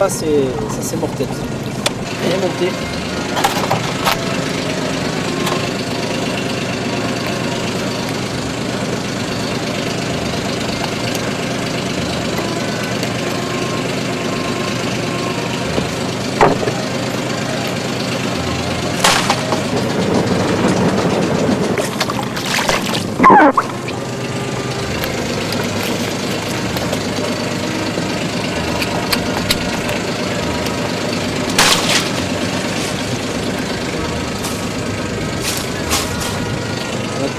Ça c'est mortel. Bien monté.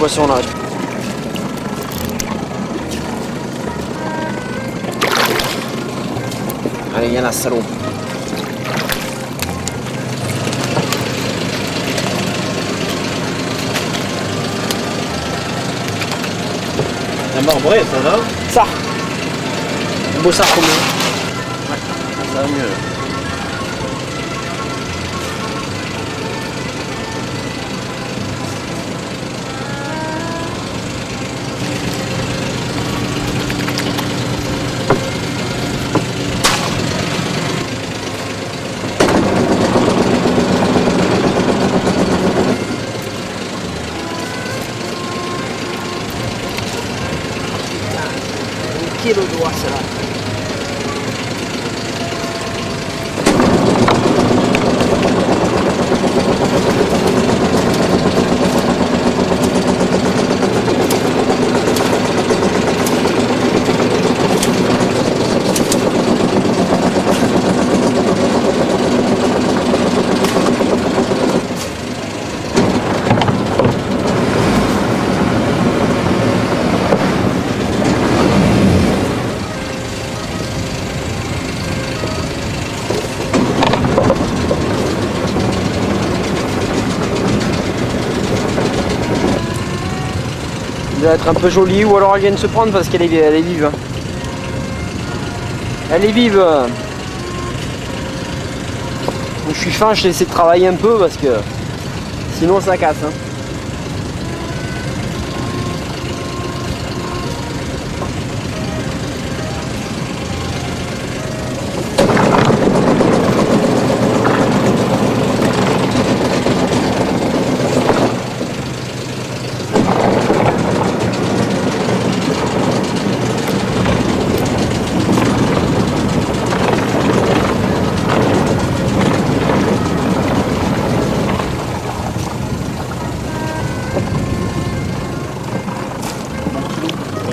Notre poisson là. Allez, viens là, salaud. La marbrée, ça va? Ça Un beau ça combien Ça va mieux. 屁都给我使了 doit être un peu joli ou alors elle vient de se prendre parce qu'elle est, elle vive. Elle est vive. Je suis fin, je essaie de travailler un peu parce que sinon ça casse. hein.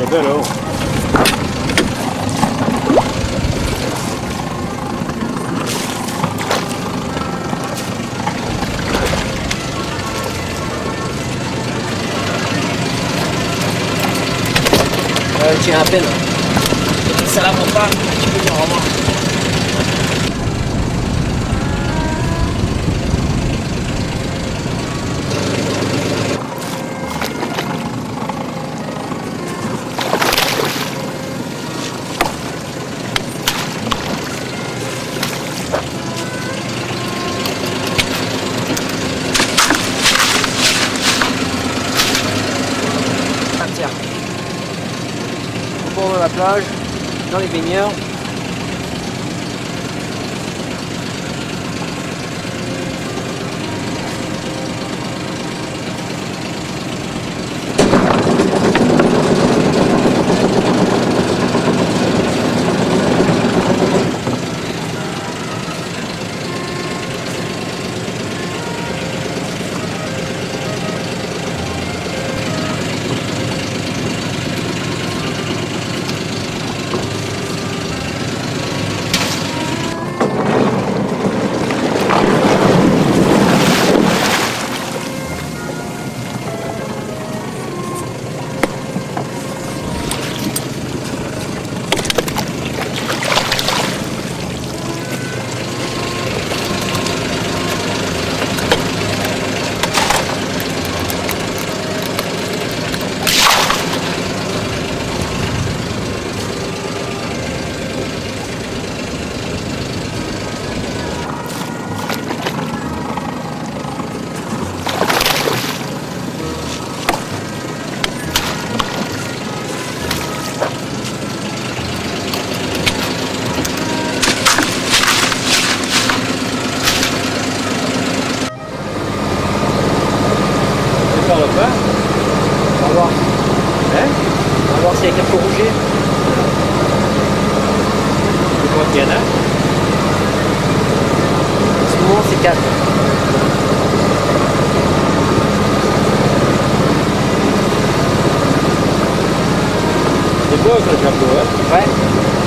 verão. Eu tinha a pena. Será voltar? Tipo de uma De la plage, dans les baigneurs. dia, né? Vamos ficar Depois eu já vou, vai?